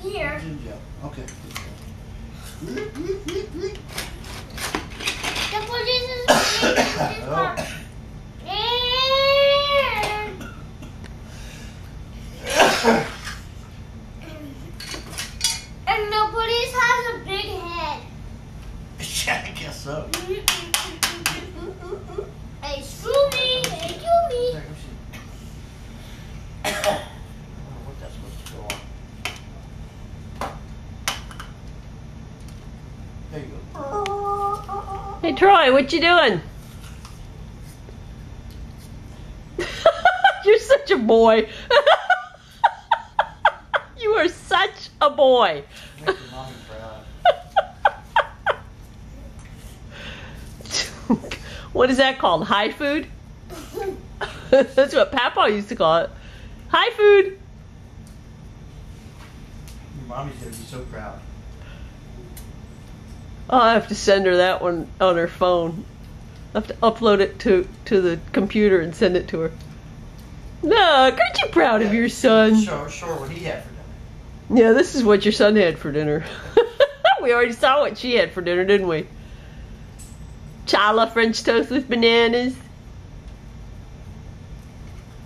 here. Okay. The police is oh. and, and the police has a big head. Yeah, I guess so. Mm-hmm. Hey Troy, what you doing? You're such a boy. you are such a boy. What is that called? High food? That's what Papa used to call it. High food. Your mommy's gonna be so proud. I'll have to send her that one on her phone. I have to upload it to, to the computer and send it to her. Look, aren't you proud of your son? Show, show her what he had for dinner. Yeah, this is what your son had for dinner. we already saw what she had for dinner, didn't we? Challah French toast with bananas.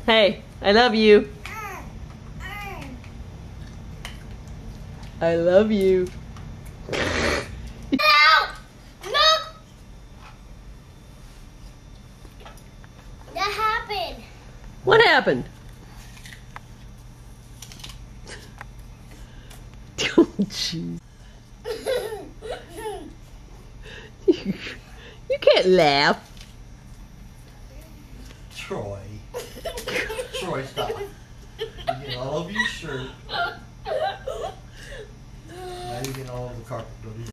Hey, I love you. Mm, mm. I love you. No! No! That happened. What happened? Oh, jeez. You, you can't laugh. Troy. Troy, stop. You get all over your shirt. Now you get all over the carpet.